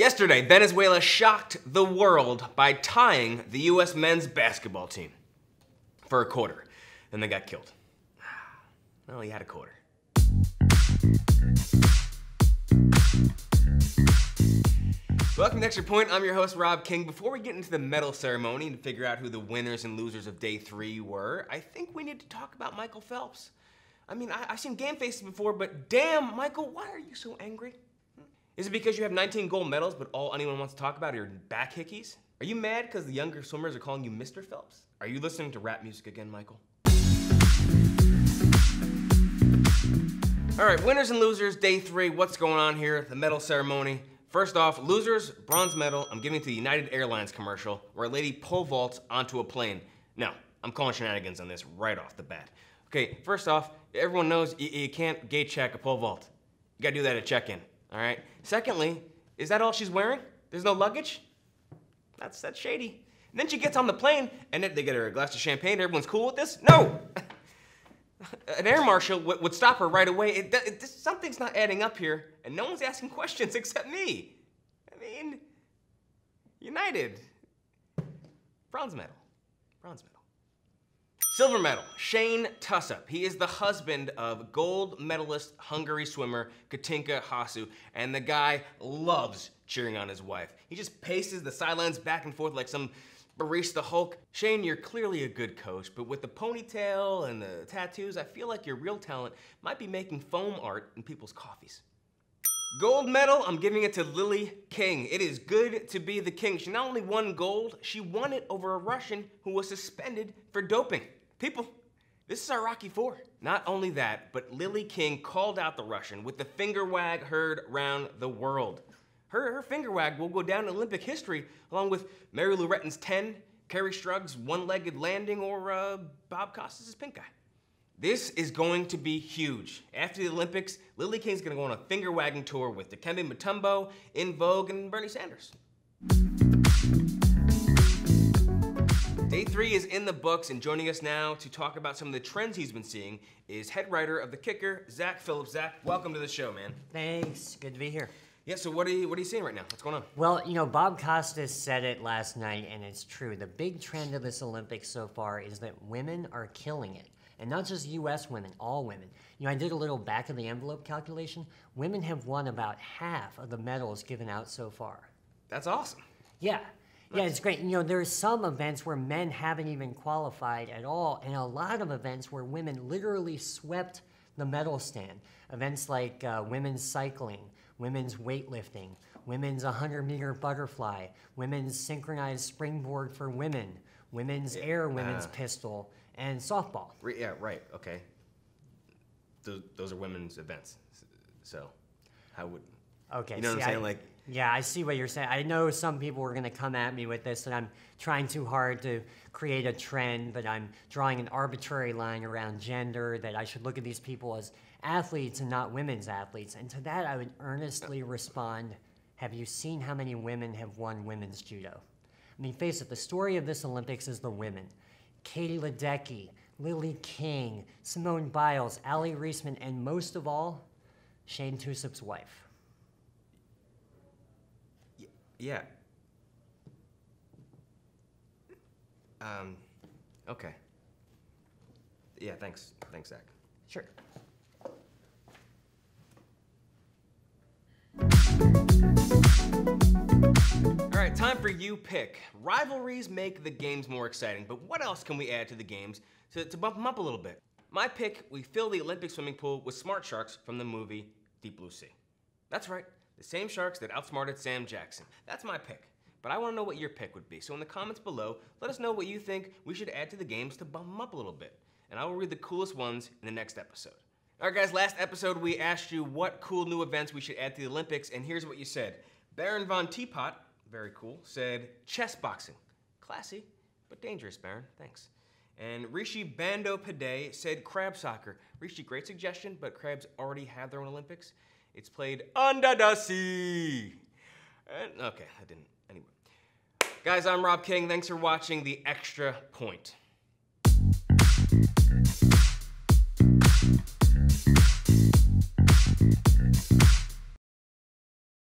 Yesterday, Venezuela shocked the world by tying the US men's basketball team for a quarter. Then they got killed. Well, he had a quarter. Welcome to Extra Point. I'm your host, Rob King. Before we get into the medal ceremony and figure out who the winners and losers of day three were, I think we need to talk about Michael Phelps. I mean, I, have seen game faces before, but damn, Michael, why are you so angry? Is it because you have 19 gold medals, but all anyone wants to talk about are your back hickeys? Are you mad because the younger swimmers are calling you Mr. Phelps? Are you listening to rap music again, Michael? All right, winners and losers, day three. What's going on here? The medal ceremony. First off, losers, bronze medal, I'm giving to the United Airlines commercial where a lady pole vaults onto a plane. Now, I'm calling shenanigans on this right off the bat. Okay, first off, everyone knows you, you can't gate check a pole vault. You gotta do that at check-in, all right? Secondly, is that all she's wearing? There's no luggage? That's, that's shady. And then she gets on the plane and they get her a glass of champagne. Everyone's cool with this? No! An air marshal would stop her right away. It, it, something's not adding up here, and no one's asking questions except me. I mean, United. Bronze medal. Bronze medal. Silver medal, Shane Tusup. He is the husband of gold medalist Hungary swimmer Katinka Hosszu, and the guy loves cheering on his wife. He just paces the sidelines back and forth like some barista Hulk. Shane, you're clearly a good coach, but with the ponytail and the tattoos, I feel like your real talent might be making foam art in people's coffees. Gold medal, I'm giving it to Lilly King. It is good to be the king. She not only won gold, she won it over a Russian who was suspended for doping. People, this is our Rocky Four. Not only that, but Lilly King called out the Russian with the finger wag heard around the world. Her, her finger wag will go down in Olympic history along with Mary Lou Retton's 10, Kerri Strug's one-legged landing, or uh, Bob Costas' pink eye. This is going to be huge. After the Olympics, Lilly King's gonna go on a finger wagging tour with Dikembe Mutombo, En Vogue, and Bernie Sanders. Day three is in the books, and joining us now to talk about some of the trends he's been seeing is head writer of The Kicker, Zach Phillips. Zach, welcome to the show, man. Thanks. Good to be here. Yeah, so what are you what are you seeing right now? What's going on? Well, you know, Bob Costas said it last night, and it's true. The big trend of this Olympics so far is that women are killing it. And not just US women, all women. You know, I did a little back of the envelope calculation. Women have won about half of the medals given out so far. That's awesome. Yeah. Yeah, it's great. You know, there are some events where men haven't even qualified at all, and a lot of events where women literally swept the medal stand. Events like uh, women's cycling, women's weightlifting, women's 100 meter butterfly, women's synchronized springboard for women, women's yeah. air, women's uh, pistol, and softball. Yeah, right. Okay. Those, those are women's events. So, how would. Okay. You know see, what I'm saying? I, like. Yeah, I see what you're saying. I know some people are going to come at me with this, and I'm trying too hard to create a trend, but I'm drawing an arbitrary line around gender, that I should look at these people as athletes and not women's athletes. And to that, I would earnestly respond Have you seen how many women have won women's judo? I mean, face it, the story of this Olympics is the women. Katie Ledecky, Lilly King, Simone Biles, Aly Raisman, and most of all, Shane Tusup's wife. Yeah. Um, okay. Yeah, thanks. Thanks, Zach. Sure. All right, time for you pick. Rivalries make the games more exciting, but what else can we add to the games to, to bump them up a little bit? My pick, we fill the Olympic swimming pool with smart sharks from the movie Deep Blue Sea. That's right, the same sharks that outsmarted Sam Jackson. That's my pick. But I want to know what your pick would be. So in the comments below, let us know what you think we should add to the games to bump them up a little bit. And I will read the coolest ones in the next episode. All right, guys, last episode we asked you what cool new events we should add to the Olympics, and here's what you said. Baron von Teapot, very cool, said chess boxing. Classy, but dangerous, Baron. Thanks. And Rishi Bando Pade said crab soccer. Rishi, great suggestion, but crabs already have their own Olympics. It's played under the sea. And, okay, I didn't. Anyway. Guys, I'm Rob King. Thanks for watching The Extra Point.